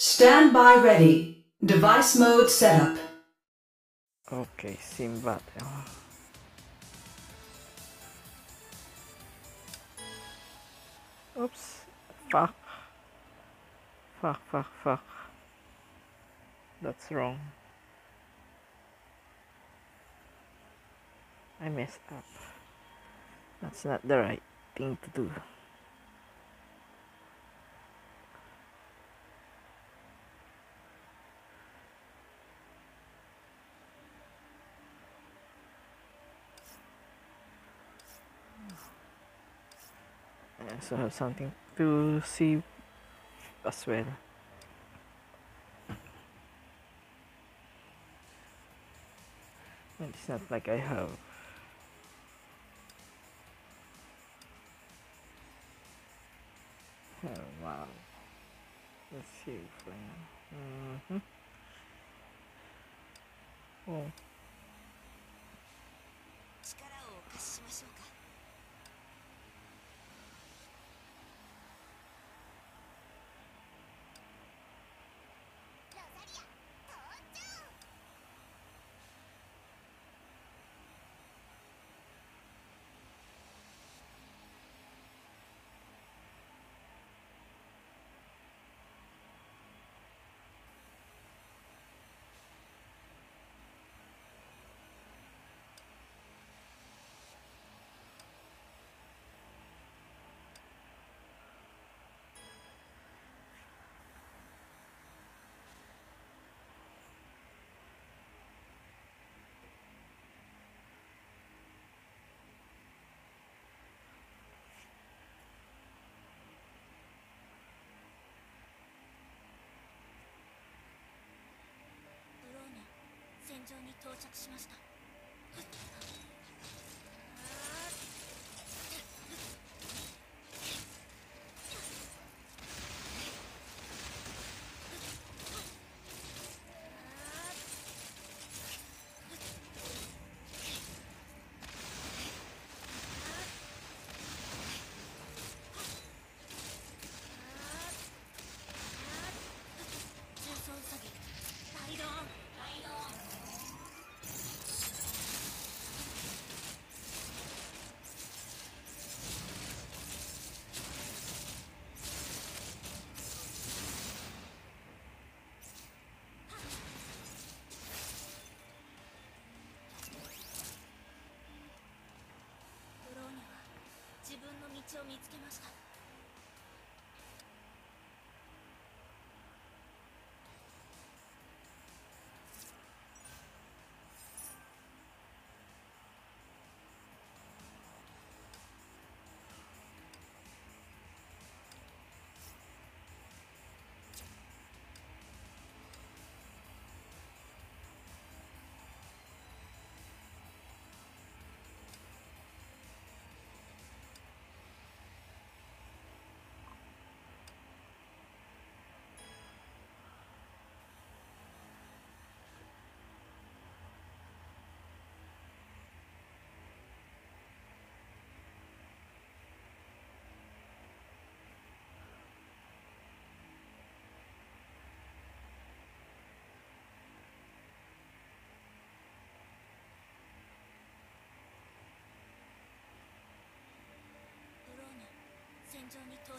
Stand by ready. Device mode setup. Okay, tayo. Oops. Fuck. Fuck, fuck, fuck. That's wrong. I messed up. That's not the right thing to do. I also have something to see as well. And it's not like I have. Oh wow. Let's see if I mm-hmm. Oh. 場に到着しました。を見つけました。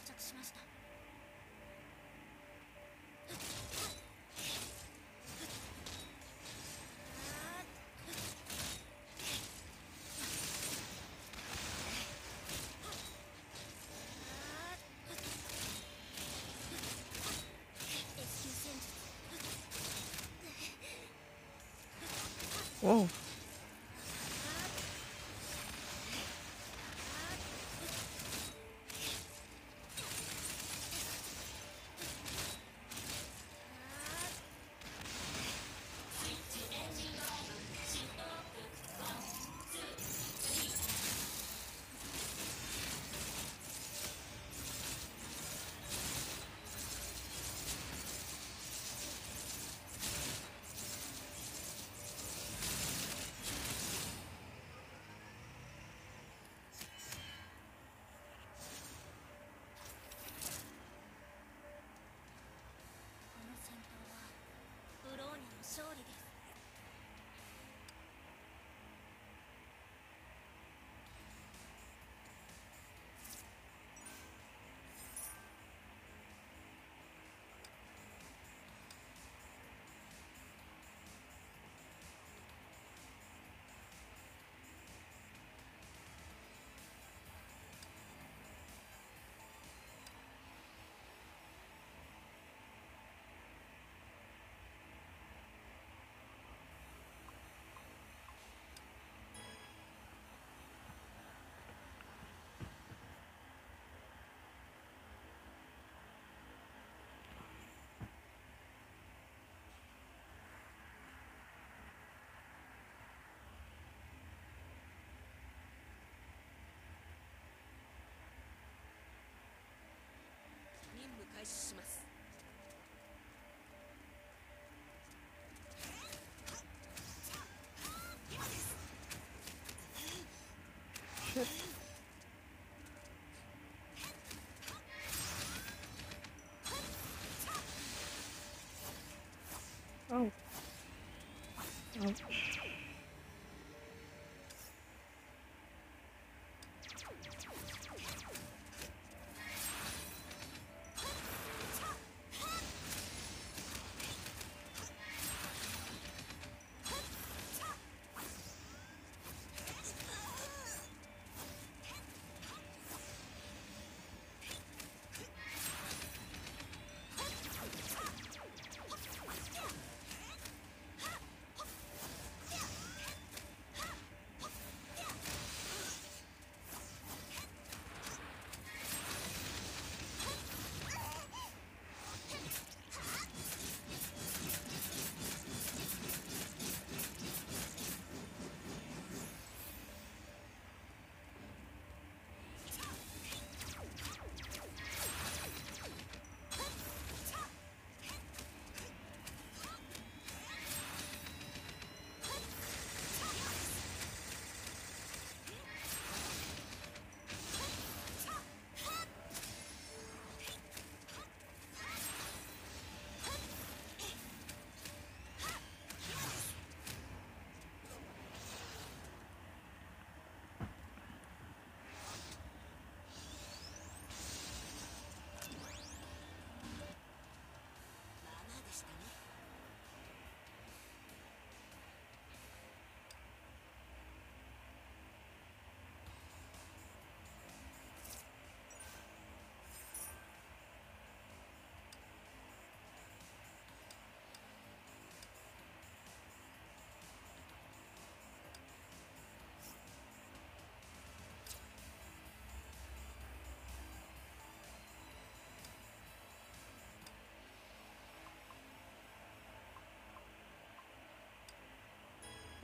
着しました。エス Oh. Oh.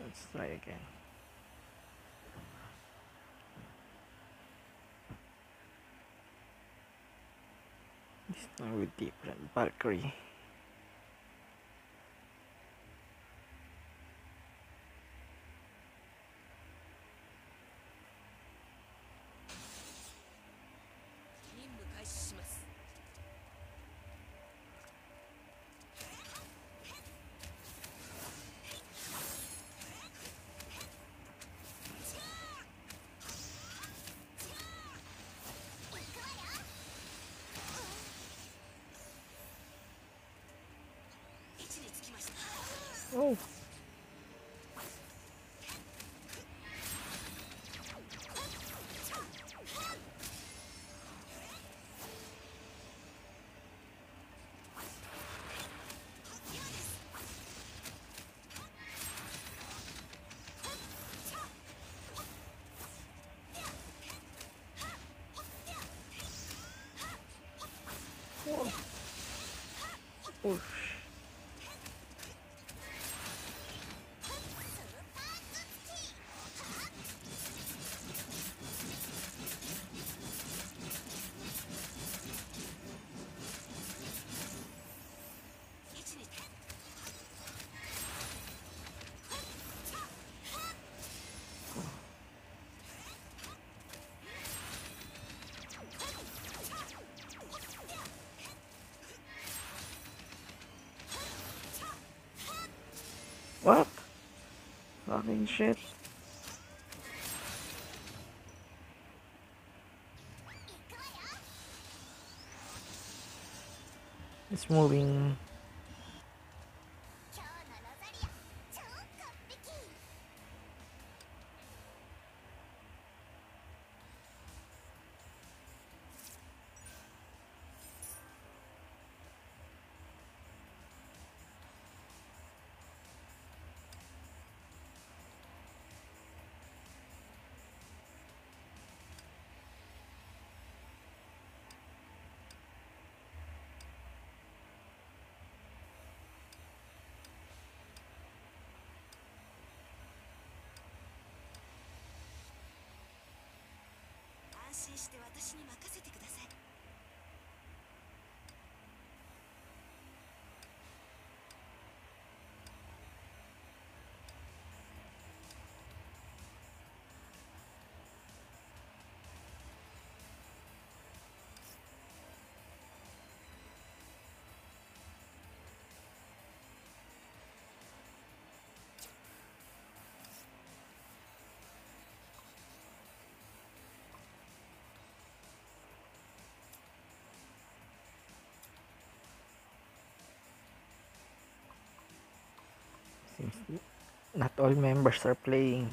Let's try again. This time with different Valkyrie. Оу. Уф. Shit. It's moving. して私に任せてください。Not all members are playing.